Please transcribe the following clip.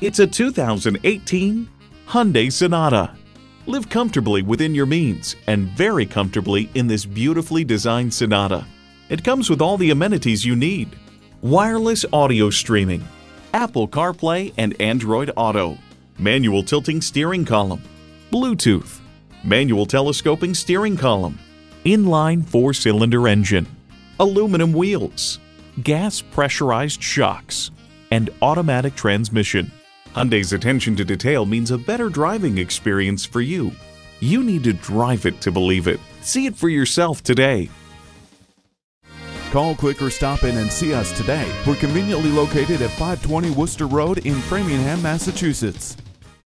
It's a 2018 Hyundai Sonata. Live comfortably within your means and very comfortably in this beautifully designed Sonata. It comes with all the amenities you need. Wireless audio streaming, Apple CarPlay and Android Auto, manual tilting steering column, Bluetooth, manual telescoping steering column, inline four-cylinder engine, aluminum wheels, gas pressurized shocks, and automatic transmission. Hyundai's attention to detail means a better driving experience for you. You need to drive it to believe it. See it for yourself today. Call, click, or stop in and see us today. We're conveniently located at 520 Worcester Road in Framingham, Massachusetts.